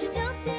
She jumped in